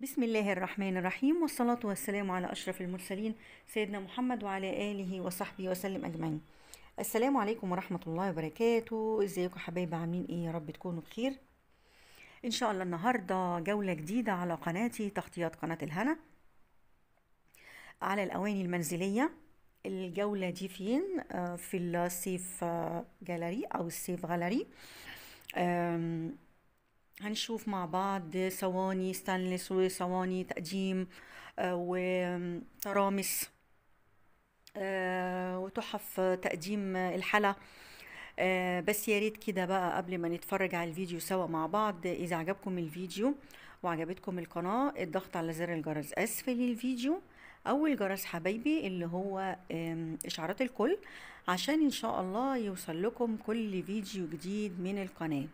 بسم الله الرحمن الرحيم والصلاة والسلام على أشرف المرسلين سيدنا محمد وعلى آله وصحبه وسلم أجمعين. السلام عليكم ورحمة الله وبركاته. إزيكم حبايبي عاملين إيه؟ يا رب تكونوا بخير. إن شاء الله النهاردة جولة جديدة على قناتي تغطيات قناة الهنا. على الأواني المنزلية الجولة دي فين؟ آه، في السيف آه، جاليري أو السيف غاليري. آم، هنشوف مع بعض صواني ستانلس وصواني تقديم آه، وترامس آه، وتحف تقديم الحلا. آه، بس يا ريت كده بقى قبل ما نتفرج على الفيديو سوا مع بعض إذا عجبكم الفيديو وعجبتكم القناة الضغط على زر الجرس أسفل الفيديو. أو الجرس حبايبي اللي هو آم، إشعارات الكل عشان إن شاء الله يوصل لكم كل فيديو جديد من القناة.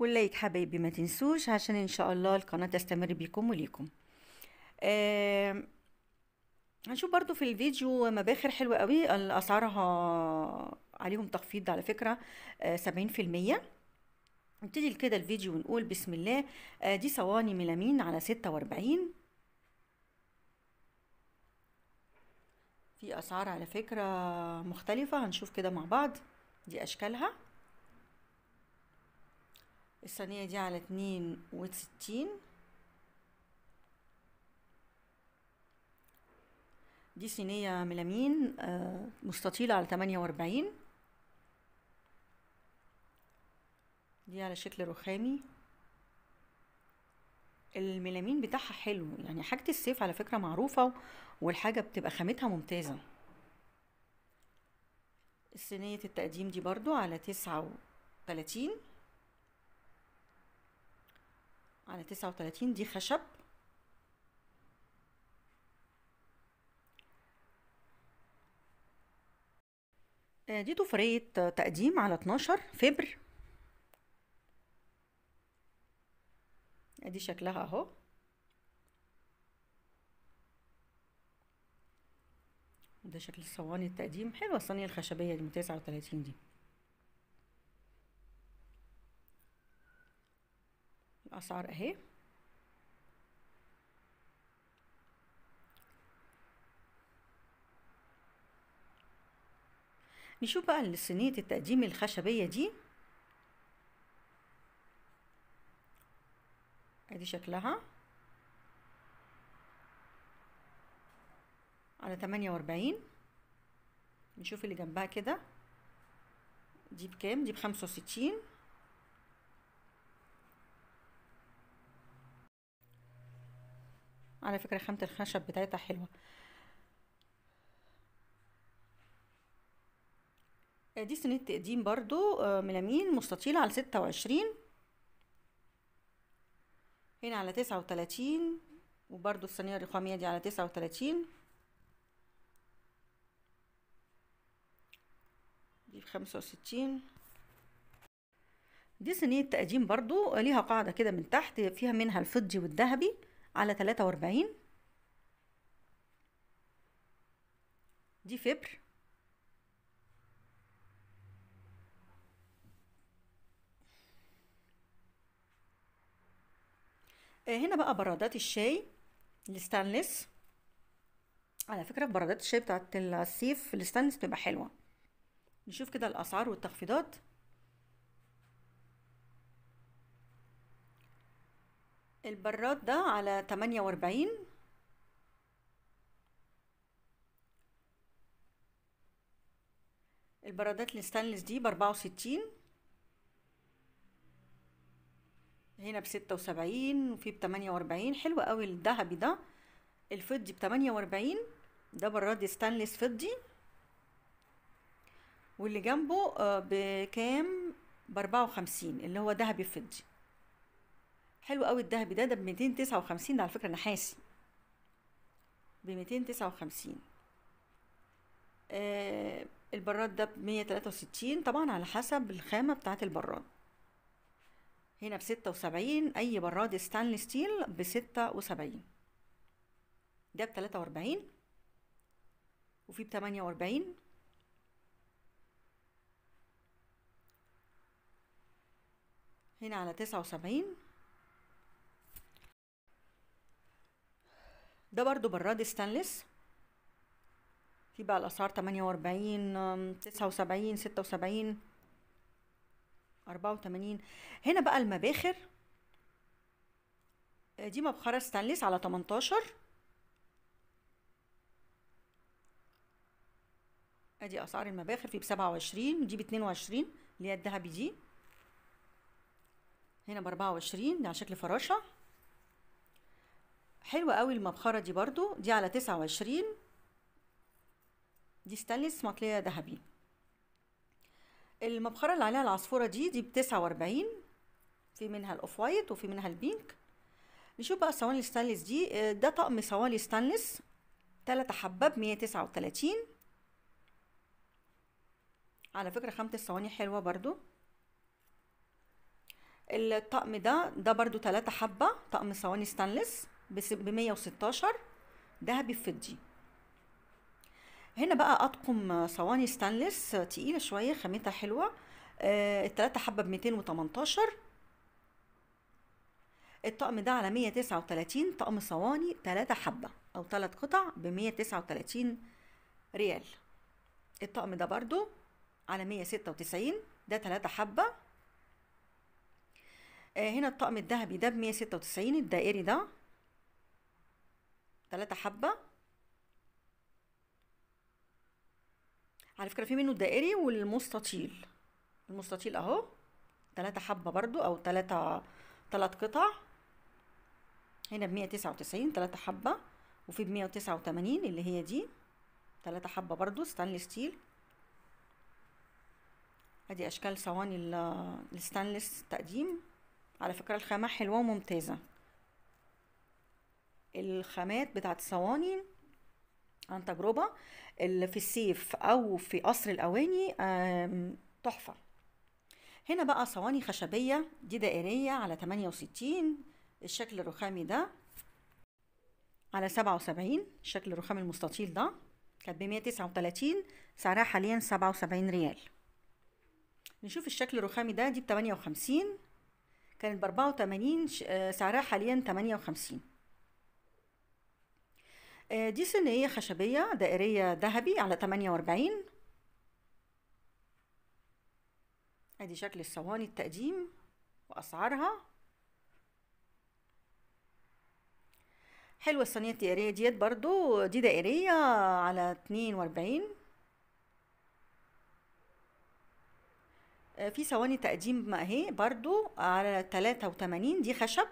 واللايك حبايبي ما تنسوش عشان إن شاء الله القناة تستمر بيكم وليكم. آم، هنشوف برضو في الفيديو مباخر حلوة قوي أسعارها عليهم تخفيض على فكرة سبعين في المية. نبتدي كده الفيديو ونقول بسم الله آه، دي صواني ميلامين على ستة وأربعين. في أسعار على فكرة مختلفة هنشوف كده مع بعض. دي أشكالها. الصينية دي على اتنين وستين. دي صينية ميلامين آه، مستطيلة على تمانية وأربعين. دي على شكل رخامي. الميلامين بتاعها حلو يعني حاجة السيف على فكرة معروفة والحاجة بتبقى خامتها ممتازة. صينية التقديم دي برضو على تسعة وتلاتين. على تسعة وتلاتين دي خشب. آه، دي ضفرية تقديم على اتناشر فبر. ادي شكلها اهو. ده شكل الصواني التقديم. حلوة الصينية الخشبية دي من تسعة وتلاتين دي. الأسعار أهي. نشوف بقى صينية التقديم الخشبية دي. أدي شكلها. على تمانية وأربعين. نشوف اللي جنبها كده. دي بكام؟ دي بخمسة وستين. على فكرة خامة الخشب بتاعتها حلوة. آه، دي صينية تقديم برضو آه، ميلامين مستطيلة على ستة وعشرين هنا على تسعة وتلاتين وبرضو الصينية الرخامية دي على تسعة وتلاتين. دي بخمسة وستين. دي صينية تقديم برضو ليها قاعدة كده من تحت فيها منها الفضي والذهبي. على تلاتة وأربعين. دي فبر. آه، هنا بقى برادات الشاي الستانلس. على فكرة برادات الشاي بتاعت السيف الستانلس بتبقى حلوة. نشوف كده الأسعار والتخفيضات. البراد ده على تمانية وأربعين. البرادات الستانلس دي بأربعة وستين. هنا بستة وسبعين وفي بتمانية وأربعين. حلو قوي الذهبي ده. الفضي بتمانية وأربعين. ده براد ستانلس فضي. واللي جنبه آه، بكام؟ بأربعة وخمسين اللي هو ذهبي فضي. حلو قوي الدهبي ده ده ب 259 ده على فكرة نحاسي ب 259 آه البراد ده ب 163 طبعا على حسب الخامة بتاعه البراد. هنا ب 76 أي براد stainless steel ب 76 ده ب 43 وفي ب 48 هنا على 79 ده برضو براد ستانلس. في بقى الأسعار 48 79 76 84 هنا بقى المباخر. دي مبخرة ستانلس على 18 أدي أسعار المباخر في ب 27 ودي ب 22 اللي هي الذهبي دي. هنا ب 24 دي على شكل فراشة. حلوة قوي المبخرة دي برضو دي على 29 دي ستانلس مطلية ذهبي. المبخرة اللي عليها العصفورة دي دي ب 49 في منها ال off white وفي منها ال pink. نشوف بقى الصواني الستانلس دي. ده طقم صواني ستانلس تلاتة حبة ب 139 على فكرة خامة الصواني حلوة برضو. الطقم ده ده برضو تلاتة حبة طقم صواني ستانلس. ب 116 دهبي فضي. هنا بقى أطقم صواني ستانلس تقيلة شوية خامتها حلوة. آه التلاتة حبة ب 218 الطقم ده على 139 طقم صواني تلاتة حبة أو تلات قطع ب 139 ريال. الطقم ده برضو على 196 ده تلاتة حبة. آه هنا الطقم الذهبي ده ب 196 الدائري ده تلاتة حبة. على فكرة في منه الدائري والمستطيل. المستطيل أهو. تلاتة حبة برضو أو تلاتة تلات قطع. هنا ب 199 تلاتة حبة. وفي ب 189 اللي هي دي. تلاتة حبة برضو stainless steel أدي أشكال صواني الستانلس تقديم. على فكرة الخامة حلوة وممتازة. الخامات بتاعت الصواني عن تجربة اللي في السيف أو في قصر الأواني تحفة. هنا بقى صواني خشبية دي دائرية على 68 الشكل الرخامي ده على 77 الشكل الرخامي المستطيل ده كانت ب 139 سعرها حاليا 77 ريال. نشوف الشكل الرخامي ده دي ب 58 كانت ب 84 سعرها حاليا 58 دي صينية خشبية دائرية ذهبي على 48 أدي شكل الصواني التقديم وأسعارها. حلوة الصينية الدائرية ديت برضو دي دائرية على 42 في صواني تقديم اهي برضو على 83 دي خشب.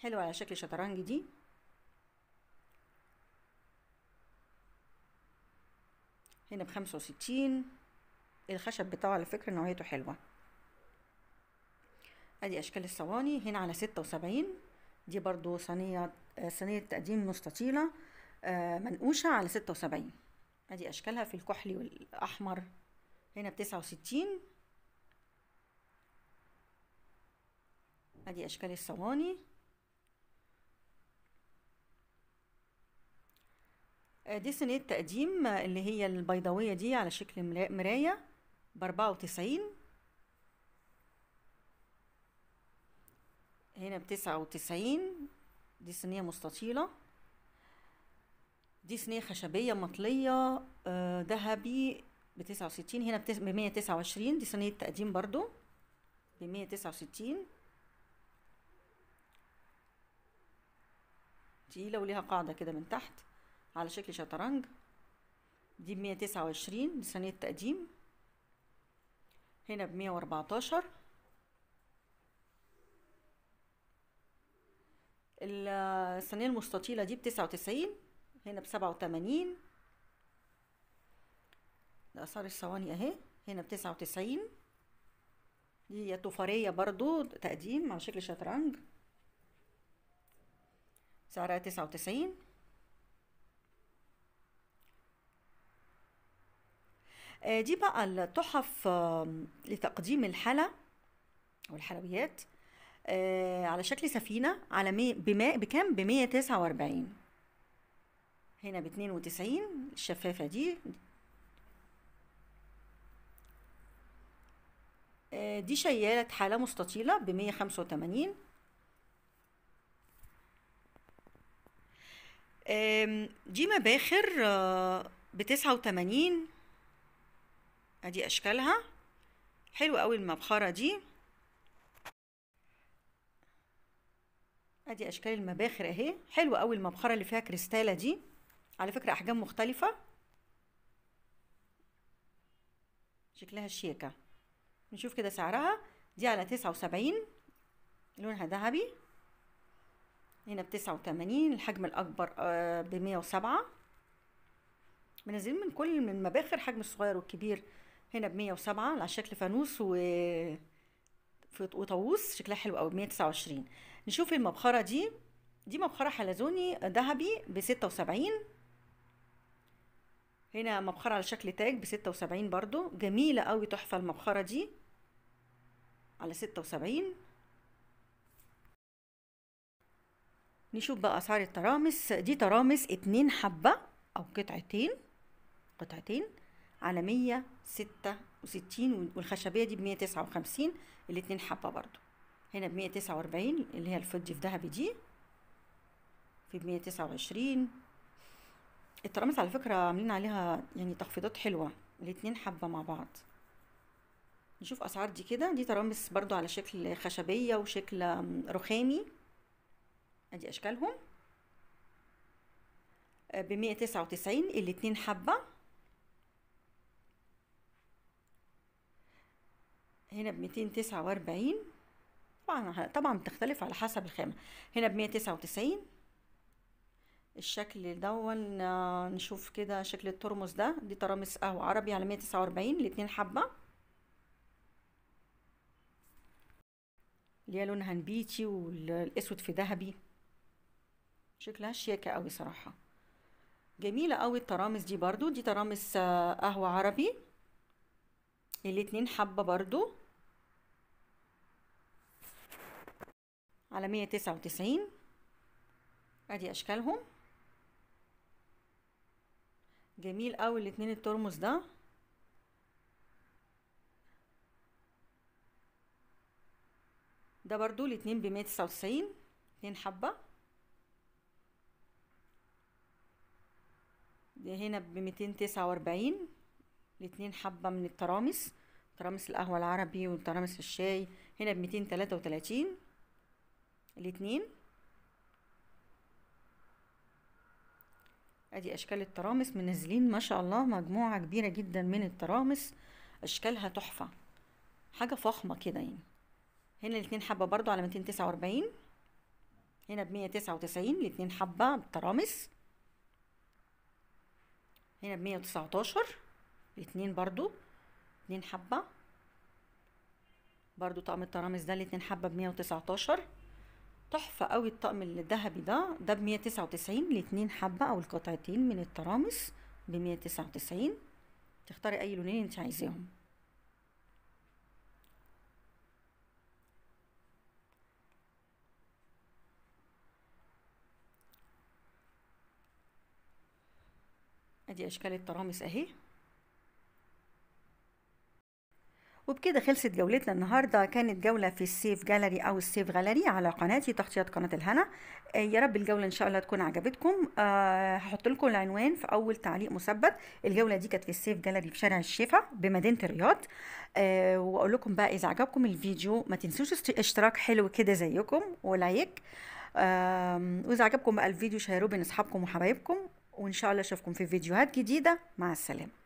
حلوة على شكل شطرنج دي. هنا بخمسة وستين. الخشب بتاعه على فكرة نوعيته حلوة. أدي أشكال الصواني. هنا على ستة وسبعين. دي برضو صينية صينية تقديم مستطيلة منقوشة على ستة وسبعين. أدي أشكالها في الكحلي والأحمر. هنا بتسعة وستين. أدي أشكال الصواني. دي صينية تقديم اللي هي البيضاوية دي على شكل مراية بأربعة وتسعين. هنا بتسعة وتسعين. دي صينية مستطيلة. دي صينية خشبية مطلية ذهبي بتسعة وستين. هنا بمية تسعة وعشرين. دي صينية تقديم برضو بمية تسعة وستين. تقيلة وليها قاعدة كده من تحت. على شكل شطرنج. دي بمية تسعة وعشرين دي صينية تقديم. هنا بمية واربعتاشر. الصينية المستطيلة دي بتسعة وتسعين هنا بسبعة وتمانين. ده الصواني أهي. هنا بتسعة وتسعين. دي طفرية برضو تقديم على شكل شطرنج. سعرها تسعة وتسعين. دي بقى التحف لتقديم الحلا أو الحلويات على شكل سفينة على بماء بكام؟ بمية تسعة وأربعين. هنا باتنين وتسعين الشفافة دي. دي شيالة حالة مستطيلة بمية خمسة دي مباخر بتسعة وتمانين. أدي أشكالها. حلوة قوي المبخرة دي. أدي أشكال المباخر أهي. حلوة قوي المبخرة اللي فيها كريستالة دي. على فكرة أحجام مختلفة. شكلها شيكة نشوف كده سعرها. دي على تسعة وسبعين. لونها ذهبي. هنا بتسعة وتمانين. الحجم الأكبر بمية وسبعة. منزلين من كل من المباخر حجم الصغير والكبير. هنا بمية وسبعة على شكل فانوس و وطاووس شكلها حلو قوي تسعة وعشرين. نشوف المبخرة دي. دي مبخرة حلزوني ذهبي بستة وسبعين. هنا مبخرة على شكل تاج بستة وسبعين برضو. جميلة قوي تحفة المبخرة دي. على ستة وسبعين. نشوف بقى أسعار الترامس دي ترامس اتنين حبة أو قطعتين. قطعتين. على مية ستة وستين والخشبية دي تسعة وخمسين الاتنين حبة برضو. هنا تسعة وأربعين اللي هي الفضي في ذهبي دي في تسعة وعشرين. الترامس على فكرة عاملين عليها يعني تخفيضات حلوة الاتنين حبة مع بعض. نشوف أسعار دي كده. دي ترامس برضو على شكل خشبية وشكل رخامي. أدي أشكالهم. بمية تسعة وتسعين الاتنين حبة. هنا تسعة وأربعين. طبعا طبعا بتختلف على حسب الخامة. هنا تسعة وتسعين. الشكل دون نشوف كده شكل الترمس ده. دي ترامس قهوة عربي على مية تسعة وأربعين الاتنين حبة. اللي هي لونها نبيتي والأسود في ذهبي. شكلها شياكة قوي صراحة. جميلة قوي الترامس دي برضو. دي ترامس قهوة عربي. الاتنين حبة برضو. على مية تسعة وتسعين. أدي أشكالهم. جميل قوي الاتنين الترمس ده. ده برضو الاتنين بمية تسعة وتسعين. اتنين حبة. دي هنا بميتين تسعة وأربعين. الاتنين حبة من الترامس. ترامس القهوة العربي وترامس الشاي. هنا بميتين تلاتة وتلاتين. الاتنين. ادي اشكال الترامس منزلين ما شاء الله مجموعة كبيرة جدا من الترامس. اشكالها تحفة. حاجة فخمة كده يعني. هنا الاتنين حبة برضو على ميتين تسعة وأربعين. هنا بمية تسعة وتسعين. الاتنين حبة بالترامس هنا بمية وتسعتاشر الاتنين برضو. اتنين حبة. برضو طقم الترامس ده الاتنين حبة بمية وتسعتاشر تحفة قوي الطقم الذهبي ده. ده بمية تسعة وتسعين الاتنين حبة أو القطعتين من الترامس بمية تسعة وتسعين. تختاري أي لونين انت عايزاهم. أدي أشكال الترامس أهي. وبكده خلصت جولتنا النهارده. كانت جولة في السيف جاليري أو السيف غاليري على قناتي تغطية قناة الهنا. آه يا رب الجولة إن شاء الله تكون عجبتكم. آه هحط لكم العنوان في أول تعليق مثبت. الجولة دي كانت في السيف جاليري في شارع الشفا بمدينة الرياض. آه وأقول لكم بقى إذا عجبكم الفيديو ما تنسوش اشتراك حلو كده زيكم ولايك. وإذا عجبكم بقى الفيديو شيروه بين أصحابكم وحبايبكم. وإن شاء الله أشوفكم في فيديوهات جديدة. مع السلامة.